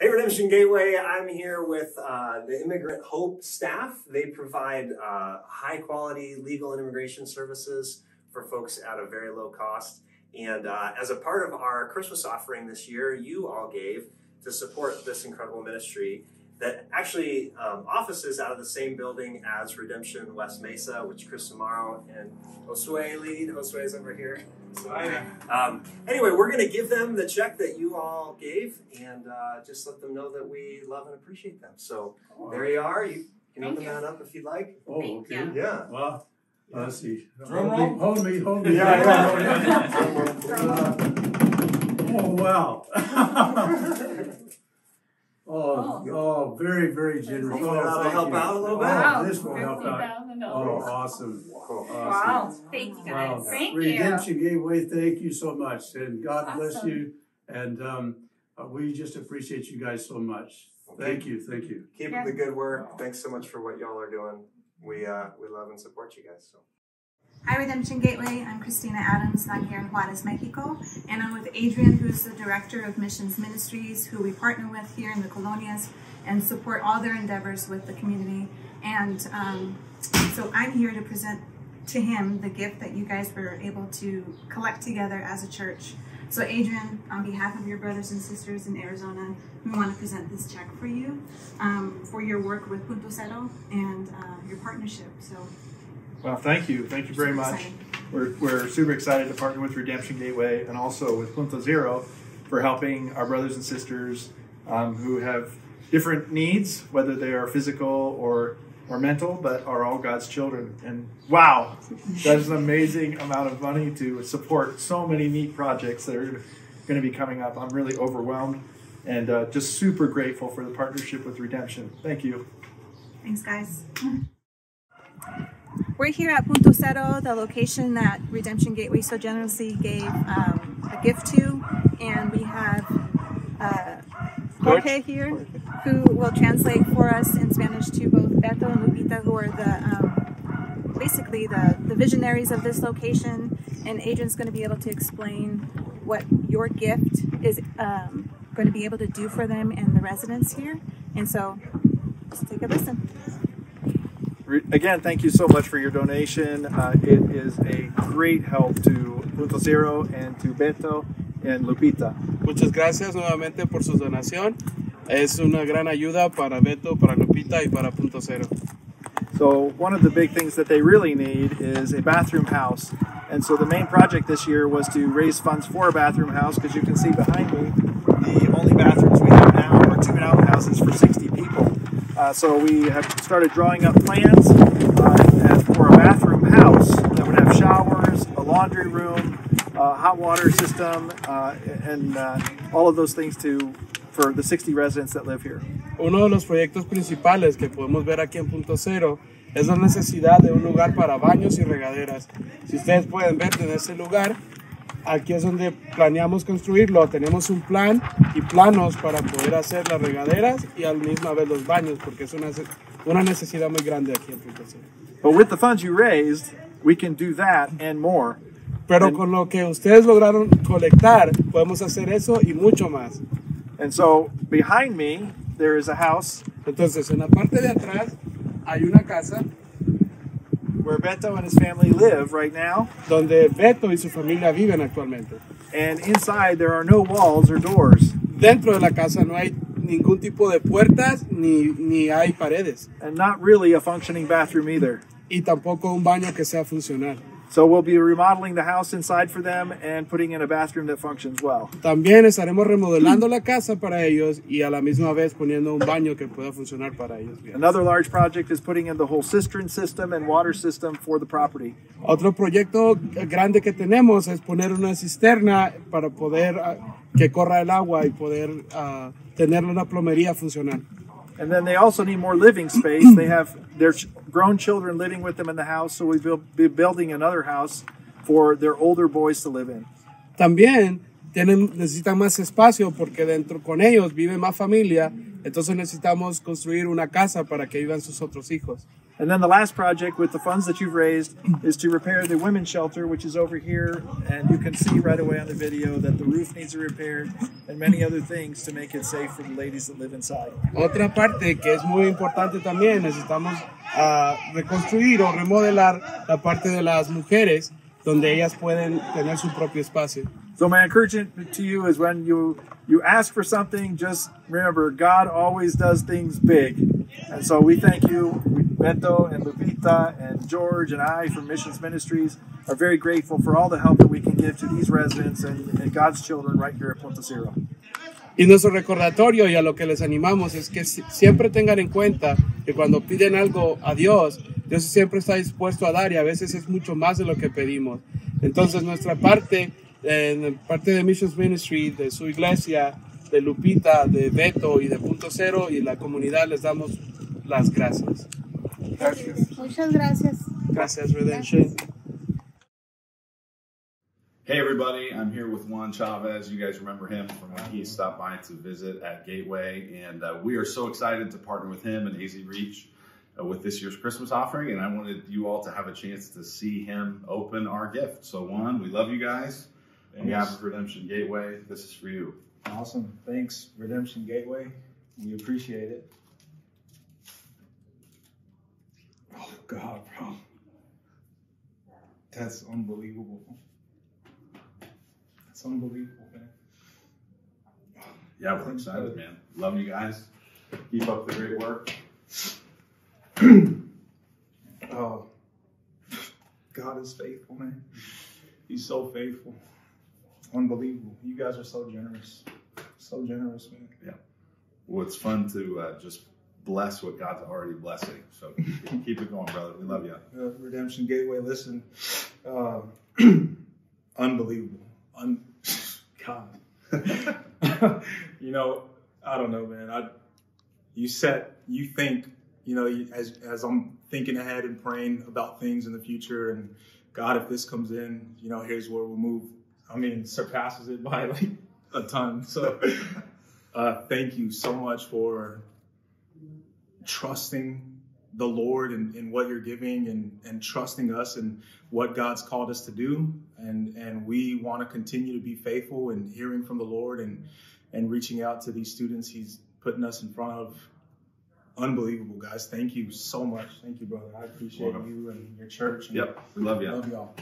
Hey, Redemption Gateway. I'm here with uh, the Immigrant Hope staff. They provide uh, high quality legal and immigration services for folks at a very low cost. And uh, as a part of our Christmas offering this year, you all gave to support this incredible ministry that actually um, offices out of the same building as Redemption West Mesa, which Chris Samaro and Josue lead. Josue's over here. Um, anyway, we're going to give them the check that you all gave and uh, just let them know that we love and appreciate them. So there you are. You can Thank open you. that up if you'd like. Oh, Thank okay. you. Yeah. Well, let's see. Drum Hold me, hold me, hold me. Yeah, Oh, wow. Oh, Oh. oh, very, very generous. Oh, that'll thank help you. out a little bit. Oh, This will help out. $50,000. Oh, awesome. Cool. Wow. Thank you Wow. guys. Thank you. Redemption Gateway, thank you so much, and God bless Awesome. you. And um, uh, we just appreciate you guys so much. Thank you, thank you. Keep Yeah. up the good work. Thanks so much for what y'all are doing. We uh, we love and support you guys. So. Hi, Redemption Gateway. I'm Christina Adams, and I'm here in Juarez, Mexico. And I'm with Adrian, who's the Director of Missions Ministries, who we partner with here in the colonias and support all their endeavors with the community. And um, so I'm here to present to him the gift that you guys were able to collect together as a church. So, Adrian, on behalf of your brothers and sisters in Arizona, we want to present this check for you um, for your work with Punto Cero and uh, your partnership. So, Well, thank you. Thank you very much. We're, we're super excited to partner with Redemption Gateway and also with Punto Zero for helping our brothers and sisters um, who have different needs, whether they are physical or or mental, but are all God's children. And wow, that is an amazing amount of money to support so many neat projects that are going to be coming up. I'm really overwhelmed and uh, just super grateful for the partnership with Redemption. Thank you. Thanks, guys. We're here at Punto Cero, the location that Redemption Gateway so generously gave um, a gift to, and we have uh, Jorge here, who will translate for us in Spanish to both Beto and Lupita, who are the um, basically the, the visionaries of this location, and Adrian's going to be able to explain what your gift is um, going to be able to do for them and the residents here. And so, let's take a listen. Again, thank you so much for your donation. Uh, it is a great help to Punto Zero and to Beto and Lupita. Muchas gracias nuevamente por su donación. Es una gran ayuda para Beto, para Lupita y para Punto Cero. So one of the big things that they really need is a bathroom house. And so the main project this year was to raise funds for a bathroom house because you can see behind me the only bathrooms we have now are two and out houses for 60 people. Uh, so we have started drawing up plans uh, for a bathroom house that would have showers, a laundry room, a hot water system, uh, and uh, all of those things to for the 60 residents that live here. Uno de los proyectos principales que podemos ver aquí en Punto Cero es la necesidad de un lugar para baños y regaderas. Si ustedes pueden ver en ese lugar, aquí es donde planeamos construirlo. Tenemos un plan y planos para poder hacer las regaderas y al misma vez los baños, porque es una, una necesidad muy grande aquí en Cero. But with the funds you raised, we can do that and more. Pero con lo que ustedes lograron colectar, podemos hacer eso y mucho más. And so behind me, there is a house Entonces, en la parte de atrás hay una casa where Beto and his family live right now. donde Beto y su familia viven actualmente. And inside, there are no walls or doors. Dentro de la casa no hay ningún tipo de puertas ni, ni hay paredes And not really a functioning bathroom either. y tampoco un baño que sea funcional. So we'll be remodeling the house inside for them and putting in a bathroom that functions well. También estaremos remodelando la casa para ellos y a la misma vez poniendo un baño que pueda funcionar para ellos bien. Another large project is putting in the whole cistern system and water system for the property. Otro proyecto grande que tenemos es poner una cisterna para poder ah, que corra el agua y poder ah, tener una plomería funcional. And then they also need more living space. They have their grown children living with them in the house, so we will be building another house for their older boys to live in. También tienen, necesitan más espacio porque dentro con ellos vive más familia, entonces necesitamos construir una casa para que vivan sus otros hijos. And then the last project with the funds that you've raised is to repair the women's shelter, which is over here. And you can see right away on the video that the roof needs repaired and many other things to make it safe for the ladies that live inside. Otra parte que es muy importante también, necesitamos ah, reconstruir o remodelar la parte de las mujeres donde ellas pueden tener su propio espacio. So my encouragement to you is when you you ask for something, just remember God always does things big. And so we thank you, Beto and Lupita and George and I from Missions Ministries are very grateful for all the help that we can give to these residents and, and God's children right here at Punta Cero. Y nuestro recordatorio y a lo que les animamos es que si- siempre tengan en cuenta que cuando piden algo a Dios, Dios siempre está dispuesto a dar y a veces es mucho más de lo que pedimos. Entonces nuestra parte, en parte de Missions Ministry, de su iglesia, de Lupita, de Beto y de Punto Cero y la comunidad les damos las gracias. Muchas gracias. Gracias Redemption. Hey everybody, I'm here with Juan Chavez. You guys remember him from when he stopped by to visit at Gateway, and uh, we are so excited to partner with him and AZ Reach uh, with this year's Christmas offering. And I wanted you all to have a chance to see him open our gift. So Juan, we love you guys. On behalf of Redemption Gateway, this is for you. Awesome. Thanks, Redemption Gateway. We appreciate it. Oh, God, bro. That's unbelievable. That's unbelievable, man. Yeah, we're excited, man. Love you guys. Keep up the great work. Oh, God is faithful, man. He's so faithful. Unbelievable. You guys are so generous. So generous, man. Well, it's fun to uh, just bless what God's already blessing. So keep it, keep it going, brother. We love you. Uh, Redemption Gateway, listen. Uh, unbelievable. Un- God. you know, I don't know, man. I you set you think, you know, as as I'm thinking ahead and praying about things in the future and God, if this comes in, you know, here's where we'll move. I mean, surpasses it by like a ton. So uh thank you so much for trusting the Lord and, and what you're giving and, and trusting us and what God's called us to do. And and we want to continue to be faithful and hearing from the Lord and and reaching out to these students he's putting us in front of. Unbelievable, guys. Thank you so much. Thank you, brother. I appreciate Welcome. you and your church. And Yep, we love you. Love y'all.